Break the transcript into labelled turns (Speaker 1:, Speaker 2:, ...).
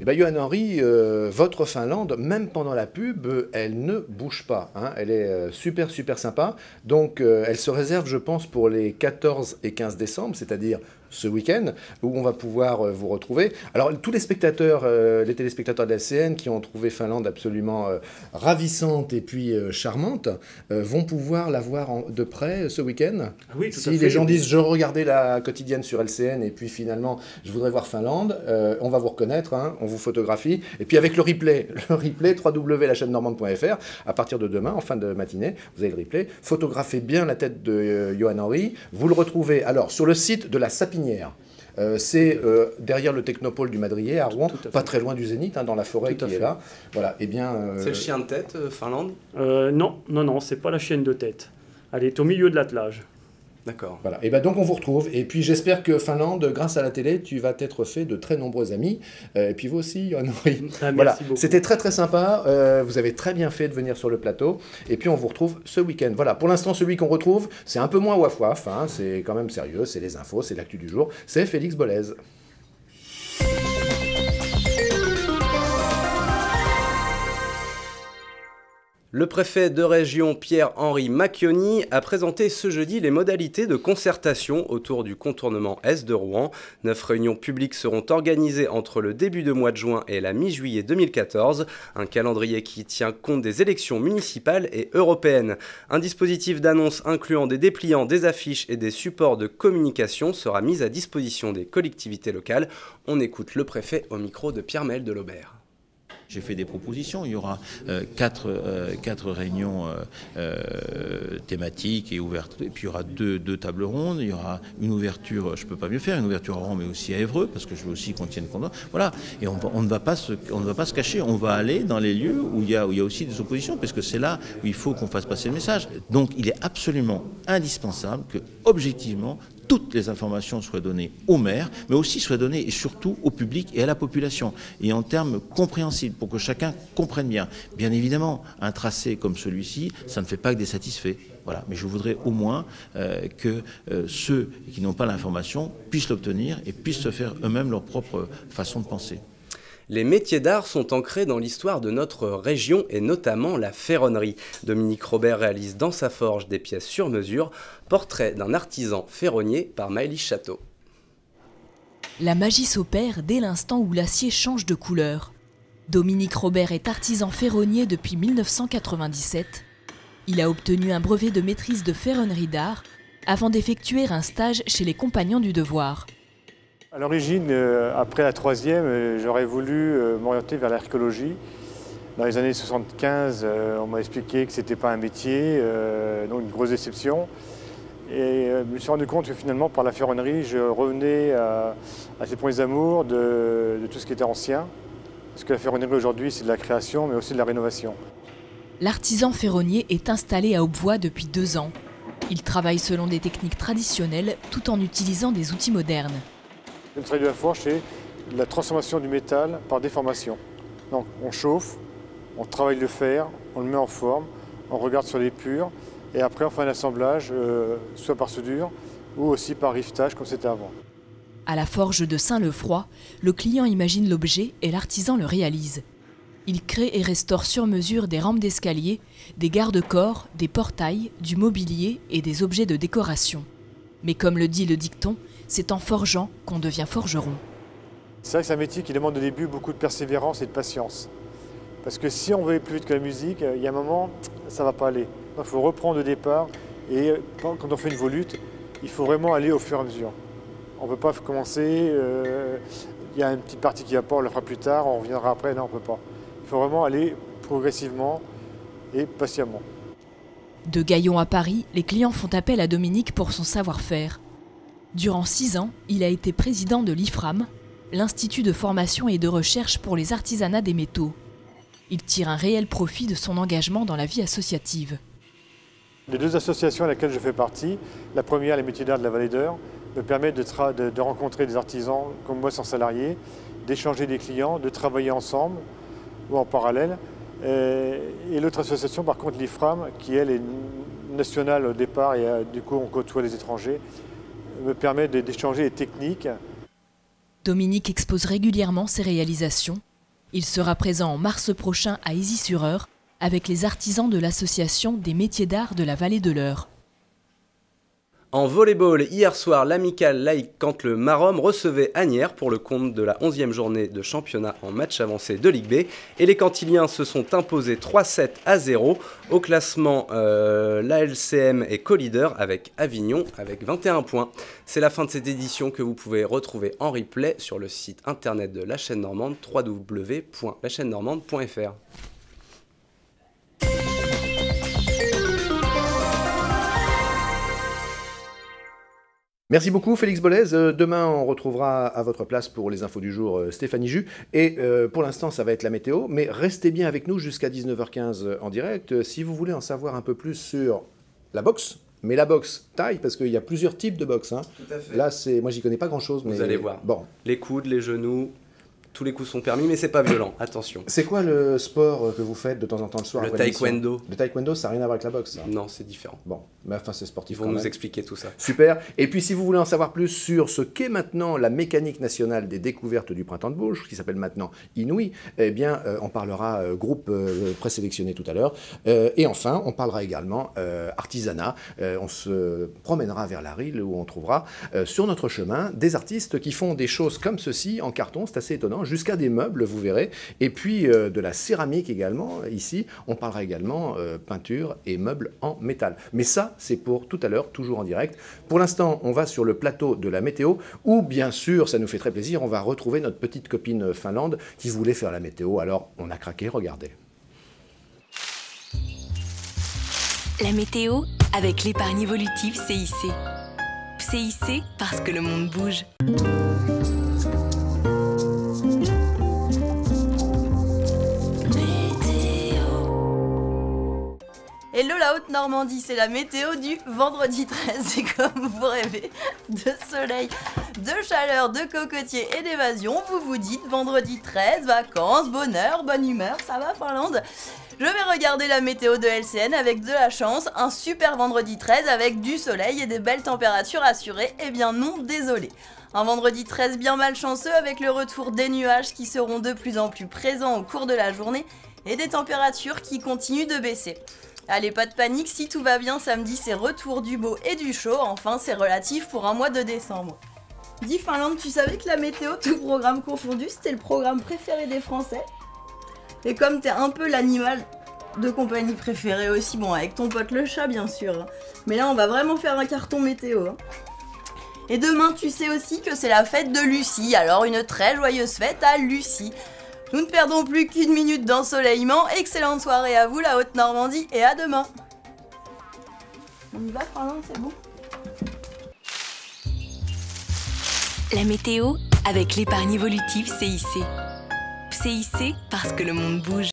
Speaker 1: Eh bien, Johan Henry, euh, votre Finlande, même pendant la pub, elle ne bouge pas. hein. Elle est euh, super, super sympa. Donc, euh, elle se réserve, je pense, pour les 14 et 15 décembre, c'est-à-dire ce week-end, où on va pouvoir euh, vous retrouver. Alors, tous les spectateurs, euh, les téléspectateurs de la CN qui ont trouvé Finlande absolument euh, ravissante et puis euh, charmante, vont pouvoir la voir en- de près ce week-end.
Speaker 2: Ah Oui, tout
Speaker 1: Si
Speaker 2: à fait.
Speaker 1: les gens disent je regardais la quotidienne sur LCN et puis finalement je voudrais voir Finlande, on va vous reconnaître, hein, on vous photographie. Et puis avec le replay, le replay www.lachaîne-normande.fr, à partir de demain, en fin de matinée, vous avez le replay. Photographez bien la tête de Johan Henry. Vous le retrouvez alors sur le site de la Euh, c'est euh, derrière le Technopole du Madrier à Rouen,
Speaker 2: Tout à fait.
Speaker 1: pas très loin du Zénith, hein, dans la forêt
Speaker 2: Tout
Speaker 1: qui est
Speaker 2: fait.
Speaker 1: là. Voilà, et bien. euh,
Speaker 3: C'est le chien de tête, euh, Finlande?
Speaker 2: Euh, non, non, non, c'est pas la chienne de tête. Elle est au milieu de l'attelage.
Speaker 3: D'accord.
Speaker 1: Voilà, et ben donc on vous retrouve. Et puis j'espère que Finlande, grâce à la télé, tu vas t'être fait de très nombreux amis. Euh, et puis vous aussi, Henry.
Speaker 2: Ah,
Speaker 1: Voilà, c'était très très sympa. Euh, vous avez très bien fait de venir sur le plateau. Et puis on vous retrouve ce week-end. Voilà, pour l'instant, celui qu'on retrouve, c'est un peu moins waf waf. hein, c'est quand même sérieux, c'est les infos, c'est l'actu du jour. C'est Félix Bolez.
Speaker 3: Le préfet de région Pierre-Henri Macchioni a présenté ce jeudi les modalités de concertation autour du contournement Est de Rouen. Neuf réunions publiques seront organisées entre le début de mois de juin et la mi-juillet 2014, un calendrier qui tient compte des élections municipales et européennes. Un dispositif d'annonce incluant des dépliants, des affiches et des supports de communication sera mis à disposition des collectivités locales. On écoute le préfet au micro de Pierre-Mel de l'Aubert.
Speaker 4: J'ai fait des propositions. Il y aura euh, quatre, euh, quatre réunions euh, thématiques et ouvertes. Et puis il y aura deux, deux tables rondes. Il y aura une ouverture, je ne peux pas mieux faire, une ouverture à Rouen, mais aussi à Évreux, parce que je veux aussi qu'on tienne compte. Voilà. Et on ne va pas se, on ne va pas se cacher. On va aller dans les lieux où il y a, où il y a aussi des oppositions, parce que c'est là où il faut qu'on fasse passer le message. Donc il est absolument indispensable que, objectivement, toutes les informations soient données aux maires, mais aussi soient données et surtout au public et à la population, et en termes compréhensibles, pour que chacun comprenne bien. Bien évidemment, un tracé comme celui-ci, ça ne fait pas que des satisfaits. Voilà. Mais je voudrais au moins euh, que euh, ceux qui n'ont pas l'information puissent l'obtenir et puissent se faire eux-mêmes leur propre façon de penser.
Speaker 3: Les métiers d'art sont ancrés dans l'histoire de notre région et notamment la ferronnerie. Dominique Robert réalise dans sa forge des pièces sur mesure, portrait d'un artisan ferronnier par Maëlys Château.
Speaker 5: La magie s'opère dès l'instant où l'acier change de couleur. Dominique Robert est artisan ferronnier depuis 1997. Il a obtenu un brevet de maîtrise de ferronnerie d'art avant d'effectuer un stage chez les Compagnons du Devoir.
Speaker 6: À l'origine, euh, après la troisième, euh, j'aurais voulu euh, m'orienter vers l'archéologie. Dans les années 75, euh, on m'a expliqué que ce n'était pas un métier, donc une grosse déception. Et je me suis rendu compte que finalement, par la ferronnerie, je revenais à, à ces premiers amours de, tout ce qui était ancien. Parce que la ferronnerie aujourd'hui, c'est de la création, mais aussi de la rénovation.
Speaker 5: L'artisan ferronnier est installé à Aubevoie depuis deux ans. Il travaille selon des techniques traditionnelles tout en utilisant des outils modernes.
Speaker 6: Le travail de la forge, c'est la transformation du métal par déformation. Donc on chauffe, on travaille le fer, on le met en forme, on regarde sur les purs, et après on fait un assemblage, euh, soit par soudure ou aussi par rivetage comme c'était avant.
Speaker 5: À la forge de Saint-Lefroy, le client imagine l'objet et l'artisan le réalise. Il crée et restaure sur mesure des rampes d'escalier, des garde-corps, des portails, du mobilier et des objets de décoration. Mais comme le dit le dicton, c'est en forgeant qu'on devient forgeron.
Speaker 6: C'est vrai que c'est un métier qui demande au début beaucoup de persévérance et de patience. Parce que si on veut aller plus vite que la musique, euh, il y a un moment, ça ne va pas aller. Donc il faut reprendre au départ, et euh, quand on fait une volute, il faut vraiment aller au fur et à mesure. On ne peut pas commencer, euh, il y a une petite partie qui va pas, on le fera plus tard, on reviendra après, non, on ne peut pas. Il faut vraiment aller progressivement et patiemment.
Speaker 5: De Gaillon à Paris, les clients font appel à Dominique pour son savoir-faire. Durant six ans, il a été président de l'IFRAM, l'Institut de formation et de recherche pour les artisanats des métaux. Il tire un réel profit de son engagement dans la vie associative.
Speaker 6: Les deux associations à laquelle je fais partie, la première, les métiers d'art de la Vallée d'Eur, me permet de, rencontrer des artisans comme moi sans salariés, d'échanger des clients, de travailler ensemble ou en parallèle. Et, et l'autre association, par contre, l'IFRAM, qui elle est nationale au départ et euh, du coup on côtoie les étrangers, me permet d'échanger les techniques
Speaker 5: Dominique expose régulièrement ses réalisations Il sera présent en mars prochain à Issy-sur-Eure avec les artisans de l'association des métiers d'art de la vallée de l'Eure.
Speaker 3: En volleyball, hier soir, l'amical laïque quand le Marom recevait Agnières pour le compte de la 11e journée de championnat en match avancé de Ligue B. Et les cantiliens se sont imposés 3-7 à 0. Au classement, euh, l'ALCM est co-leader avec Avignon avec 21 points. C'est la fin de cette édition que vous pouvez retrouver en replay sur le site internet de la chaîne normande www.lachaînenormande.fr.
Speaker 1: Merci beaucoup Félix Bollez. Euh, demain, on retrouvera à votre place pour les infos du jour euh, Stéphanie Jus. Et euh, pour l'instant, ça va être la météo. Mais restez bien avec nous jusqu'à 19h15 en direct. Si vous voulez en savoir un peu plus sur la boxe, mais la boxe taille, parce qu'il y a plusieurs types de boxe. Hein.
Speaker 3: Tout à fait.
Speaker 1: Là, c'est, moi, j'y connais pas grand-chose.
Speaker 3: Vous allez voir.
Speaker 1: Bon,
Speaker 3: Les coudes, les genoux, tous les coups sont permis, mais c'est pas violent. Attention.
Speaker 1: c'est quoi le sport que vous faites de temps en temps le soir
Speaker 3: Le taekwondo.
Speaker 1: Le taekwondo, ça n'a rien à voir avec la boxe. ça.
Speaker 3: Non, c'est différent.
Speaker 1: Bon, mais enfin, c'est
Speaker 3: Ils
Speaker 1: sportif.
Speaker 3: vont
Speaker 1: quand
Speaker 3: nous
Speaker 1: même.
Speaker 3: expliquer tout ça.
Speaker 1: Super. Et puis, si vous voulez en savoir plus sur ce qu'est maintenant la mécanique nationale des découvertes du printemps de Bourges, qui s'appelle maintenant Inouï, eh bien, euh, on parlera euh, groupe euh, présélectionné tout à l'heure. Euh, et enfin, on parlera également euh, artisanat. Euh, on se promènera vers la Rille où on trouvera euh, sur notre chemin des artistes qui font des choses comme ceci en carton, c'est assez étonnant, jusqu'à des meubles, vous verrez. Et puis euh, de la céramique également. Ici, on parlera également euh, peinture et meubles en métal. Mais ça, c'est pour tout à l'heure, toujours en direct. Pour l'instant, on va sur le plateau de la météo, où bien sûr, ça nous fait très plaisir, on va retrouver notre petite copine Finlande qui voulait faire la météo. Alors, on a craqué, regardez.
Speaker 7: La météo avec l'épargne évolutive CIC. CIC parce que le monde bouge.
Speaker 8: Hello la Haute-Normandie, c'est la météo du vendredi 13 et comme vous rêvez de soleil, de chaleur, de cocotiers et d'évasion, vous vous dites vendredi 13, vacances, bonheur, bonne humeur, ça va Finlande. Je vais regarder la météo de LCN avec de la chance, un super vendredi 13 avec du soleil et des belles températures assurées, eh bien non, désolé. Un vendredi 13 bien malchanceux avec le retour des nuages qui seront de plus en plus présents au cours de la journée et des températures qui continuent de baisser. Allez, pas de panique, si tout va bien, samedi c'est retour du beau et du chaud, enfin c'est relatif pour un mois de décembre. Dis Finlande, tu savais que la météo, tout programme confondu, c'était le programme préféré des Français? Et comme t'es un peu l'animal de compagnie préféré aussi, bon avec ton pote le chat bien sûr, hein. mais là on va vraiment faire un carton météo. hein. Et demain, tu sais aussi que c'est la fête de Lucie, alors une très joyeuse fête à Lucie. Nous ne perdons plus qu'une minute d'ensoleillement. Excellente soirée à vous, la Haute-Normandie, et à demain. On y va, c'est bon
Speaker 7: La météo avec l'épargne évolutive CIC. CIC parce que le monde bouge.